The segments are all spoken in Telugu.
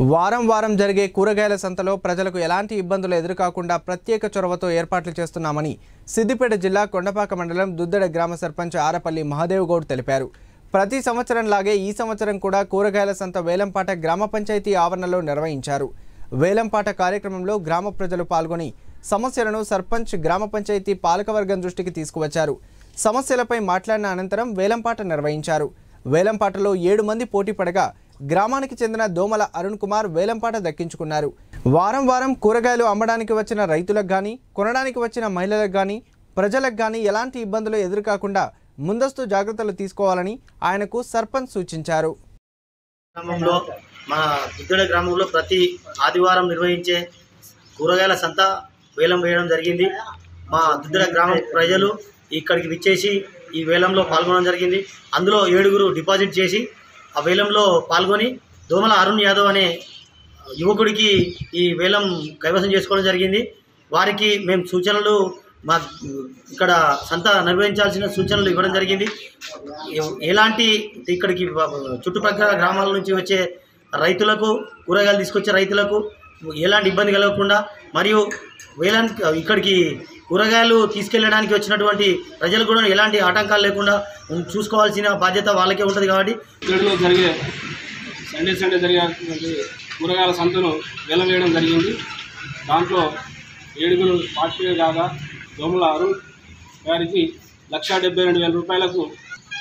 వారం వారం జరిగే కూరగాయల సంతలో ప్రజలకు ఎలాంటి ఇబ్బందులు ఎదురుకాకుండా ప్రత్యేక చొరవతో ఏర్పాట్లు చేస్తున్నామని సిద్దిపేట జిల్లా కొండపాక మండలం దుద్దెడ గ్రామ సర్పంచ్ ఆరపల్లి మహాదేవ్ గౌడ్ తెలిపారు. ప్రతి సంవత్సరంలాగే ఈ సంవత్సరం కూడా కూరగాయల సంత వేలంపాట గ్రామ పంచాయతీ ఆవరణలో నిర్వహించారు. వేలంపాట కార్యక్రమంలో గ్రామ ప్రజలు పాల్గొని సమస్యలను సర్పంచ్ గ్రామ పంచాయతీ పాలకవర్గం దృష్టికి తీసుకువచ్చారు. సమస్యలపై మాట్లాడిన అనంతరం వేలంపాట నిర్వహించారు. వేలంపాటలో ఏడు మంది పోటీ పడగా గ్రామానికి చెందిన దోమల అరుణ్ కుమార్ వేలంపాట దక్కించుకున్నారు. వారం వారం కూరగాయలు అమ్మడానికి వచ్చిన రైతులకు కానీ కొనడానికి వచ్చిన మహిళలకు కానీ ప్రజలకు కానీ ఎలాంటి ఇబ్బందులు ఎదురుకాకుండా ముందస్తు జాగ్రత్తలు తీసుకోవాలని ఆయనకు సర్పంచ్ సూచించారు. గ్రామంలో మన దుద్దెడ గ్రామంలో ప్రతి ఆదివారం నిర్వహించే కూరగాయల సంత వేలం వేయడం జరిగింది. మా దుద్దెడ గ్రామం ప్రజలు ఇక్కడికి విచ్చేసి ఈ వేలంలో పాల్గొనడం జరిగింది. అందులో ఏడుగురు డిపాజిట్ చేసి ఆ వేలంలో పాల్గొని దోమల అరుణ్ యాదవ్ అనే యువకుడికి ఈ వేలం కైవసం చేసుకోవడం జరిగింది. వారికి మేము సూచనలు మా ఇక్కడ సంత నిర్వహించాల్సిన సూచనలు ఇవ్వడం జరిగింది. ఎలాంటి ఇక్కడికి చుట్టుపక్కల గ్రామాల నుంచి వచ్చే రైతులకు కూరగాయలు తీసుకొచ్చే రైతులకు ఎలాంటి ఇబ్బంది కలగకుండా మరియు వేలానికి ఇక్కడికి కూరగాయలు తీసుకెళ్ళడానికి వచ్చినటువంటి ప్రజలు కూడా ఎలాంటి ఆటంకాలు లేకుండా చూసుకోవాల్సిన బాధ్యత వాళ్ళకే ఉంటుంది కాబట్టి జరిగే సండే సండే జరిగే కూరగాయల సంతను వేలం వేయడం జరిగింది. దాంట్లో ఏడుగురు పార్టీ కాగా దోమల అరుణ్ గారికి లక్ష డెబ్బై రెండు వేల రూపాయలకు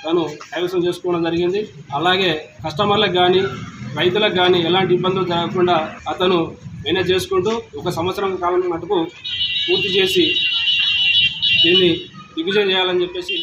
తను కైవసం చేసుకోవడం జరిగింది. అలాగే కస్టమర్లకు కానీ రైతులకు కానీ ఎలాంటి ఇబ్బందులు జరగకుండా అతను మేనేజ్ చేసుకుంటూ ఒక సంవత్సరం కాలం మటుకు పూర్తి చేసి దీన్ని దిగ్విజయం చేయాలని చెప్పేసి